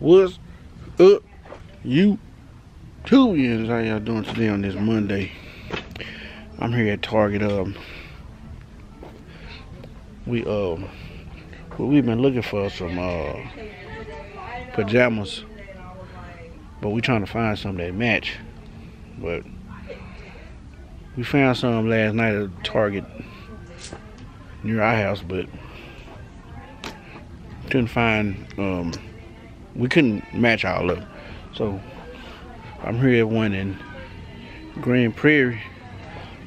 What's up, you Tubians? How y'all doing today on this Monday? I'm here at Target. Um, we um, we've been looking for some uh pajamas, but we're trying to find some that match. But we found some last night at Target near our house, but couldn't find um we couldn't match all them. So I'm here at one in Grand Prairie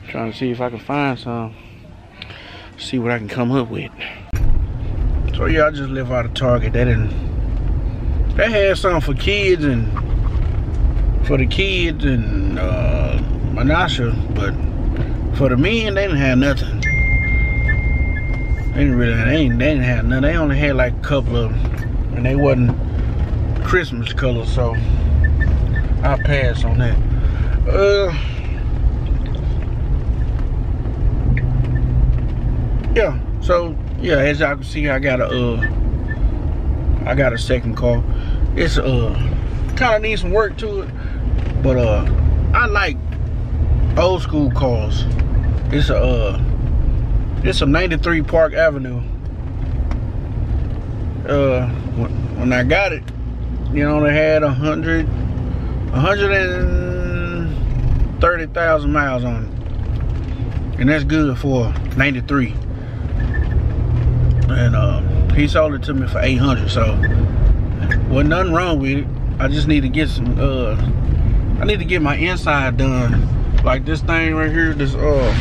trying to see if I can find some. See what I can come up with. So yeah, I just live out of Target. They didn't they had some for kids and for the kids and uh Minache, but for the men they didn't have nothing. They didn't really they didn't, they didn't have nothing. They only had like a couple of them and they wasn't Christmas colors, so I pass on that. Uh, yeah. So yeah, as y'all can see, I got a uh, I got a second car. It's uh, kind of needs some work to it, but uh, I like old school cars. It's a uh, it's a '93 Park Avenue. Uh, when I got it, you know, they had a hundred, a hundred and thirty thousand miles on it, and that's good for '93. And uh, he sold it to me for 800. So, wasn't nothing wrong with it. I just need to get some. Uh, I need to get my inside done. Like this thing right here, this uh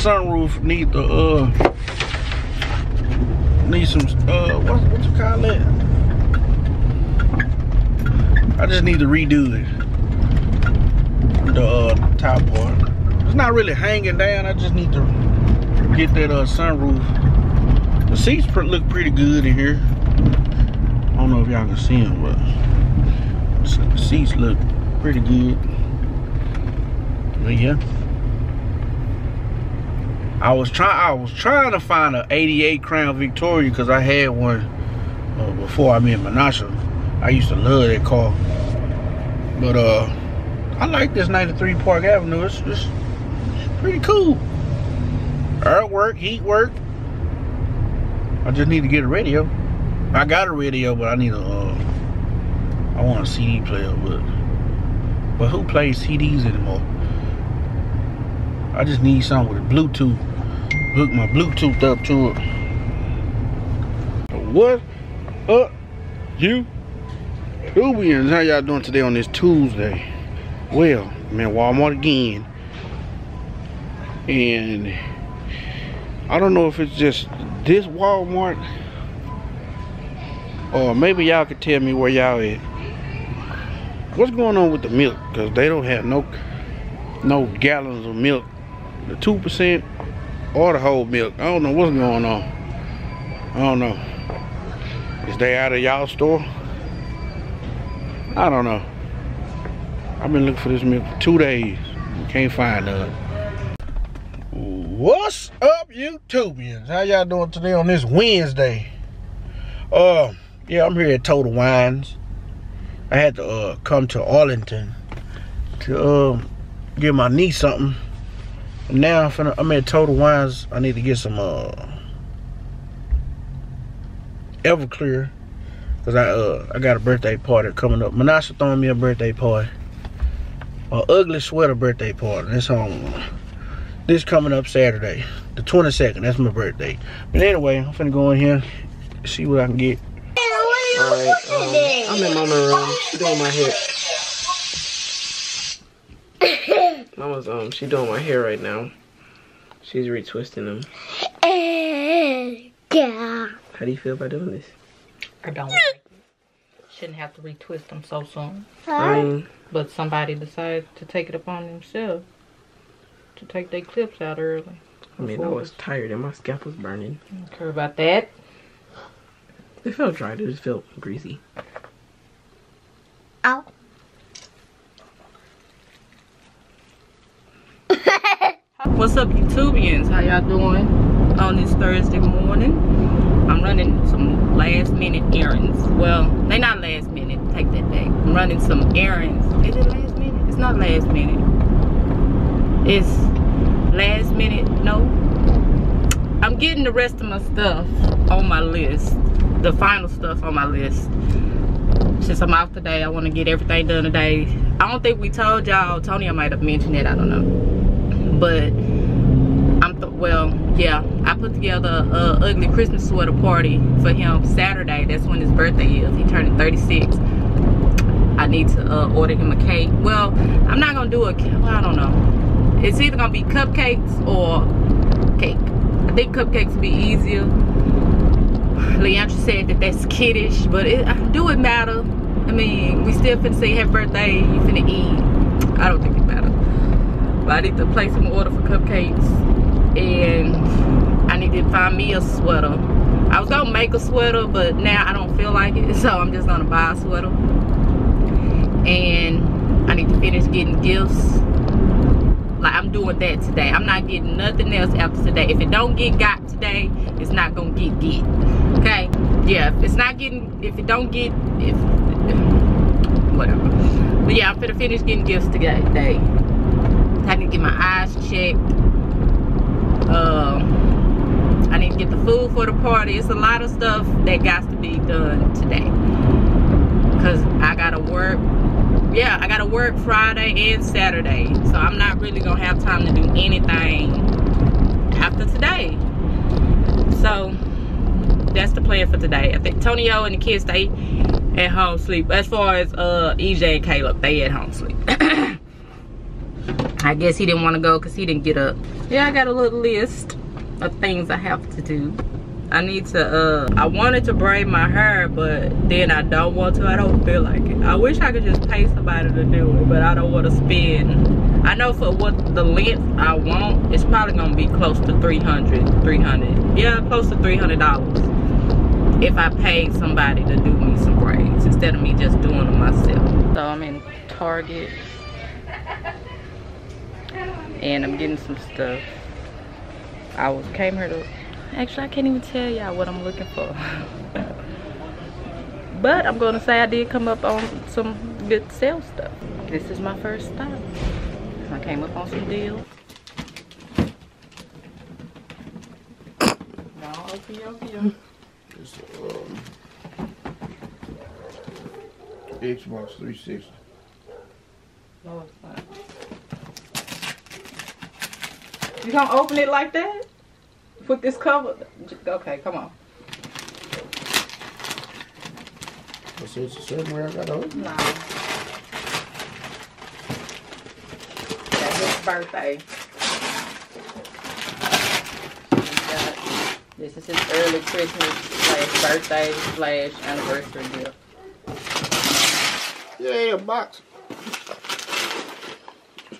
sunroof need the uh need some uh what what you call it? I just need to redo it. The uh, top part. It's not really hanging down. I just need to get that uh sunroof. The seats look pretty good in here. I don't know if y'all can see them, but the seats look pretty good. But yeah. I was trying I was trying to find an 88 Crown Victoria because I had one uh, before I met Minache. I used to love that car. But uh I like this 93 Park Avenue. It's, it's, it's pretty cool. Air work, heat work. I just need to get a radio. I got a radio, but I need a uh I want a CD player, but but who plays CDs anymore? I just need something with Bluetooth. Hook my Bluetooth up to it. What up, you Tubians? How y'all doing today on this Tuesday? Well, I'm in Walmart again. And I don't know if it's just this Walmart or maybe y'all could tell me where y'all at. What's going on with the milk? Because they don't have no no gallons of milk the 2% or the whole milk. I don't know what's going on. I don't know. Is they out of y'all store? I don't know. I've been looking for this milk for two days. Can't find none. What's up, YouTubians? How y'all doing today on this Wednesday? Uh, yeah, I'm here at Total Wines. I had to uh, come to Arlington to uh, give my niece something now I'm, I'm at Total Wines. I need to get some uh Everclear. Cause I uh I got a birthday party coming up. Minache throwing me a birthday party. A ugly sweater birthday party. That's on this coming up Saturday. The 22nd. That's my birthday. But anyway, I'm finna go in here, see what I can get. Alright, um, I'm in mama room. She doing my hair. Mama's um she doing my hair right now. She's retwisting them. Yeah. How do you feel about doing this? I don't like it. Shouldn't have to retwist them so soon. I mean, mm. But somebody decided to take it upon themselves to take their clips out early. I mean, I was tired and my scalp was burning. I don't care about that. It felt dry. It just felt greasy. Ow. What's up, YouTubians? How y'all doing on this Thursday morning? I'm running some last minute errands. Well, they not last minute. take that back. I'm running some errands. Is it last minute? It's not last minute. It's last minute. No. I'm getting the rest of my stuff on my list. The final stuff on my list. Since I'm off today, I want to get everything done today. I don't think we told y'all. Tony, I might have mentioned it. I don't know. But I'm well, yeah. I put together a ugly Christmas sweater party for him Saturday. That's when his birthday is. He turned 36. I need to uh, order him a cake. Well, I'm not gonna do a. Well, I don't know. It's either gonna be cupcakes or cake. I think cupcakes would be easier. Leandra said that that's kiddish, but it do it matter? I mean, we still finna say happy birthday. You finna eat. I don't think it matters. But I need to place some order for cupcakes and I need to find me a sweater. I was gonna make a sweater, but now I don't feel like it, so I'm just gonna buy a sweater. And I need to finish getting gifts. Like I'm doing that today. I'm not getting nothing else after today. If it don't get got today, it's not gonna get get. Okay? Yeah, if it's not getting, if it don't get, if, whatever. But yeah, I'm gonna finish getting gifts today. I need to get my eyes checked um, I need to get the food for the party. It's a lot of stuff that got to be done today. Cause I gotta work. Yeah, I gotta work Friday and Saturday. So I'm not really gonna have time to do anything after today. So that's the plan for today. I think Tonio and the kids stay at home sleep. As far as uh EJ and Caleb, they at home sleep. I guess he didn't want to go because he didn't get up. Yeah, I got a little list of things I have to do. I need to, uh, I wanted to braid my hair, but then I don't want to. I don't feel like it. I wish I could just pay somebody to do it, but I don't want to spend. I know for what the length I want, it's probably going to be close to 300 300 Yeah, close to $300 if I paid somebody to do me some braids instead of me just doing them myself. So I'm in Target and I'm getting some stuff. I was came here to actually I can't even tell y'all what I'm looking for. but I'm gonna say I did come up on some good sale stuff. This is my first stop. I came up on some deals. Now open your view. It's um, Xbox 360. No, it's not. You gonna open it like that? Put this cover? Okay, come on. So it's a certain way I gotta open No. That's his birthday. This is his early Christmas slash birthday slash anniversary gift. Yeah, box.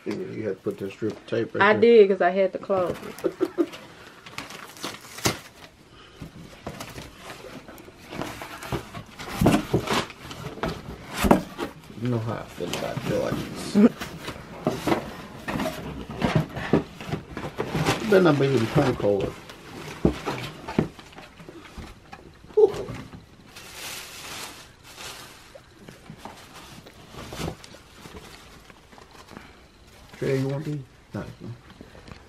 You had to put that strip of tape right I there. did because I had to close it. You know how I feel about you better not be in punk. Trey, you want these? No, no.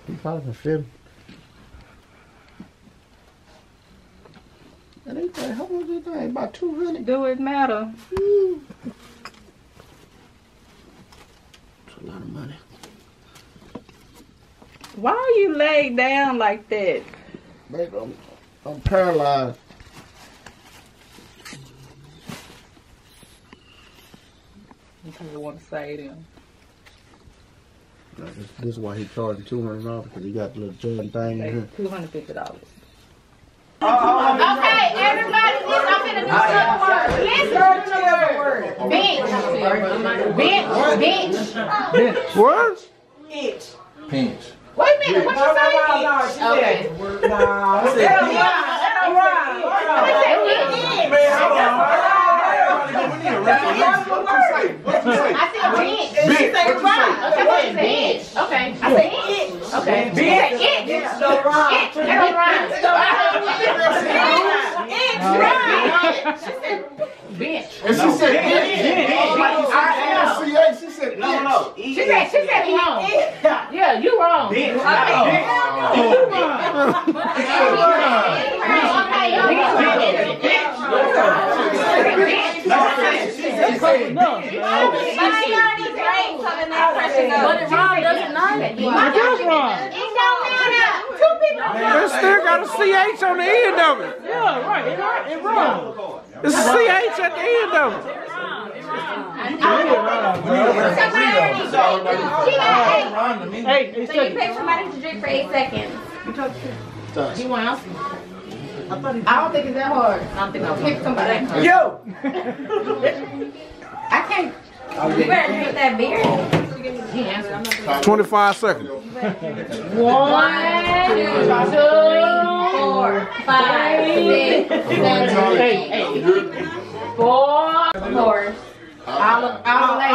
You probably can fit 'em. And they say, how much is that? About 200 Do it matter? Ooh. That's a lot of money. Why are you laid down like that? Baby, I'm, I'm paralyzed. You probably want to say them. This, this is why he charged two hundred dollars because he got the little judge thing in here. Two hundred fifty dollars. Okay, everybody, listen, I'm finna do something word. Listen. Bench. Bench. Bench. What? Pinch. Wait a minute, what you say? Okay. I said bench. She said right. Okay. Okay. I said it. Okay. Bench. It. It. That don't rhyme. It. Right. She said Bench. And she said, I asked CA, she said, No, no. She said, she said he wrong. Yeah, you wrong. Bitch. But it wrong doesn't matter. It does wrong. It still got a CH on the end of it. Yeah, right. It right. It wrong. It's a CH at the end of it. Hey, hey, So you pay somebody to drink for eight seconds. He wants. I don't think it's that hard. I don't think I'll pick somebody. Yo. I can't. You better drink that beer. He 25 seconds. One, two, four, five, six, seven, Hey, hey. Four. four. All of, all the ladies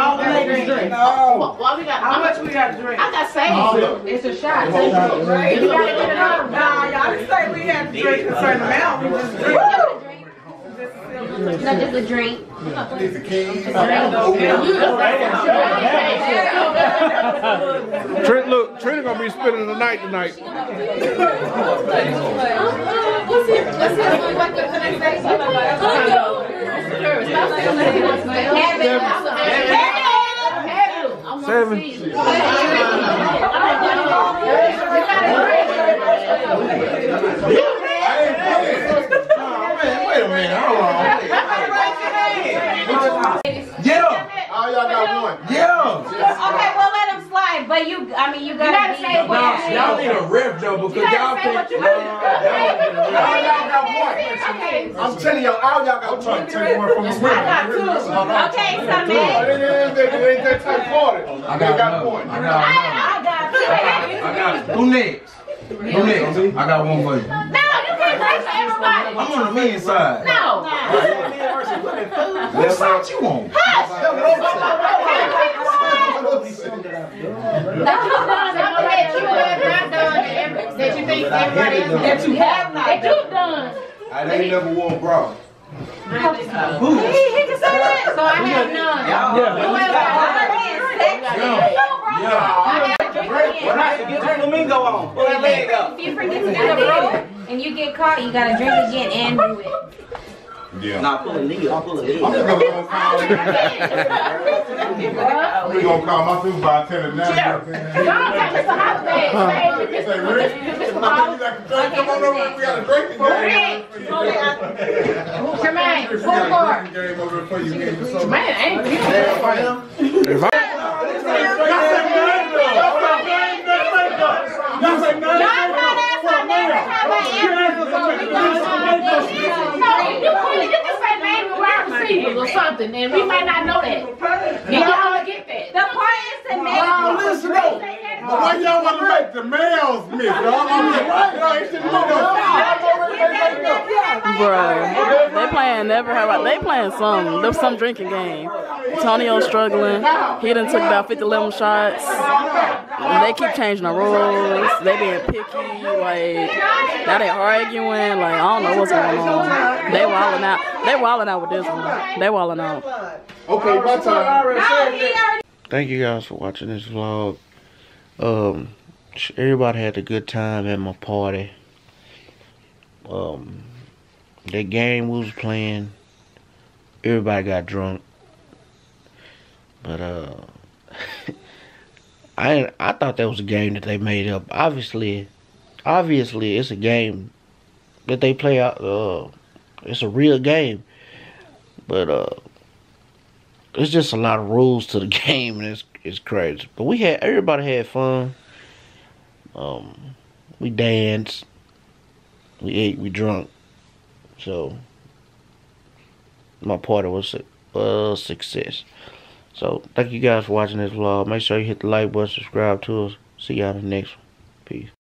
drink. No. Well, we got, How much we got to drink? I got saved. It's a shot. You gotta get it up. Nah, y'all didn't say we had to drink a certain amount. We just drink. No, just a drink. Trent, look, Trent gonna be spending the night tonight. Seven. Wait a minute. Yeah. All y'all got one. Yeah. Okay, well let them slide, but you, I mean, you gotta, gotta be- say what you Y'all need a rip though because y'all say think. what you uh, All y'all got one. I'm telling y'all, all y'all got one. Take one from the Okay, so It Meg, ain't that- ain't that type party. I They got one. one. I got I got two. one. I got it. Who next? Who next? I got one for you. No, you can't drink for everybody. I'm on the men's side. No. What side you on? That you have not done and every- that you think everybody else that you have not that you've done. I ain't never won bra. He, he can say that. So I have none. When I. If you forget to and you get caught, you gotta drink again and do it. Yeah. Nah, pull a knee up, pull a leg I'm gonna call We gonna call my supervisor. Say, Say, Rick, Come on, drink. Over, we got a drinking game. Jermaine, there for. Man, ain't something, and we might not know that. You don't get that. The point is to make. Oh, listen though. But why y'all want to make the males miss, dog? I'm like, what? No, it shouldn't be no. Bro, they playing never have I, they playing some there's some drinking game. Tonio struggling. He done took about 50 lemon shots. And they keep changing the rules. They being picky. Like now they arguing. Like I don't know what's going on. They wilding out. They wilding out with this one. They wilding out. Okay, my time. Thank you guys for watching this vlog. Um, everybody had a good time at my party. Um, the game we was playing, everybody got drunk. But uh, I I thought that was a game that they made up. Obviously, obviously it's a game that they play out. Uh, it's a real game, but uh, it's just a lot of rules to the game, and it's it's crazy. But we had everybody had fun. Um, we danced, we ate, we drunk. So my party was a uh, success. So thank you guys for watching this vlog. Make sure you hit the like button, subscribe to us. See y'all in the next one. Peace.